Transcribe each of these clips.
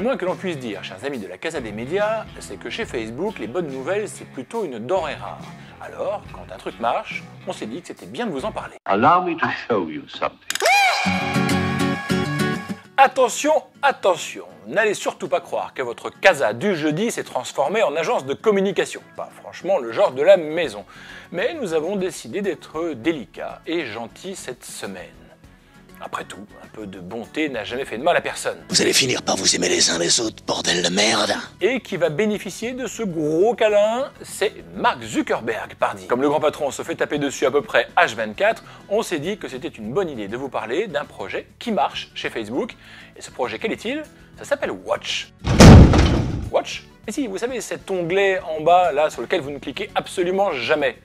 Le moins que l'on puisse dire, chers amis de la Casa des médias, c'est que chez Facebook, les bonnes nouvelles, c'est plutôt une denrée rare. Alors, quand un truc marche, on s'est dit que c'était bien de vous en parler. Allow me to show you something. Attention, attention, n'allez surtout pas croire que votre casa du jeudi s'est transformée en agence de communication. Pas franchement le genre de la maison. Mais nous avons décidé d'être délicats et gentils cette semaine. Après tout, un peu de bonté n'a jamais fait de mal à personne. Vous allez finir par vous aimer les uns les autres, bordel de merde. Et qui va bénéficier de ce gros câlin, c'est Mark Zuckerberg, pardi. Comme le grand patron se fait taper dessus à peu près H24, on s'est dit que c'était une bonne idée de vous parler d'un projet qui marche chez Facebook. Et ce projet, quel est-il? Ça s'appelle Watch. Watch? Et si, vous savez, cet onglet en bas, là, sur lequel vous ne cliquez absolument jamais.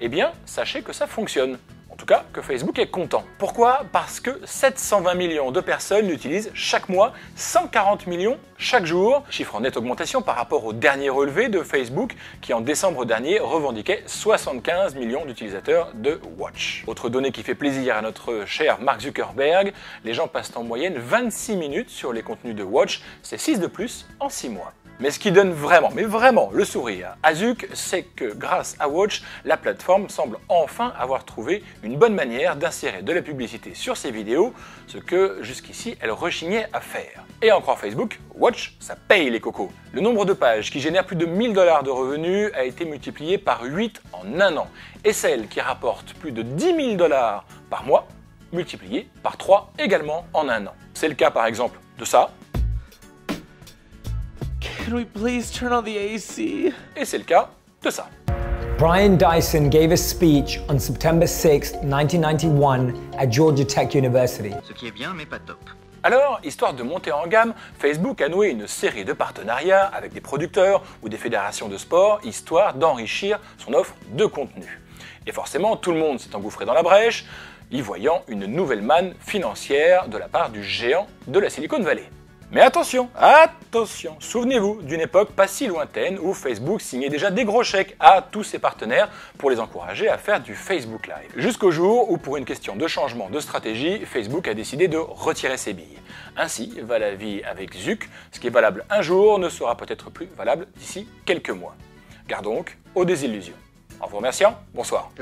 Eh bien, sachez que ça fonctionne. En tout cas, que Facebook est content. Pourquoi? Parce que 720 millions de personnes l'utilisent chaque mois, 140 millions chaque jour, chiffre en nette augmentation par rapport au dernier relevé de Facebook qui en décembre dernier revendiquait 75 millions d'utilisateurs de Watch. Autre donnée qui fait plaisir à notre cher Mark Zuckerberg, les gens passent en moyenne 26 minutes sur les contenus de Watch, c'est 6 de plus en 6 mois. Mais ce qui donne vraiment, mais vraiment le sourire à Zuck, c'est que grâce à Watch, la plateforme semble enfin avoir trouvé une bonne manière d'insérer de la publicité sur ses vidéos, ce que jusqu'ici elle rechignait à faire. Et en Facebook, Watch, ça paye les cocos. Le nombre de pages qui génèrent plus de 1000 dollars de revenus a été multiplié par 8 en un an. Et celles qui rapportent plus de 10 000 dollars par mois, multiplié par 3 également en un an. C'est le cas par exemple de ça, Can we please turn on the AC? et c'est le cas de ça. Brian Dyson gave a speech on September 6, 1991, at Georgia Tech University. Ce qui est bien, mais pas top. Alors, histoire de monter en gamme, Facebook a noué une série de partenariats avec des producteurs ou des fédérations de sport, histoire d'enrichir son offre de contenu. Et forcément, tout le monde s'est engouffré dans la brèche, y voyant une nouvelle manne financière de la part du géant de la Silicon Valley. Mais attention, attention, souvenez-vous d'une époque pas si lointaine où Facebook signait déjà des gros chèques à tous ses partenaires pour les encourager à faire du Facebook Live. Jusqu'au jour où, pour une question de changement de stratégie, Facebook a décidé de retirer ses billes. Ainsi va la vie avec Zuck, ce qui est valable un jour ne sera peut-être plus valable d'ici quelques mois. Garde donc aux désillusions. En vous remerciant, bonsoir.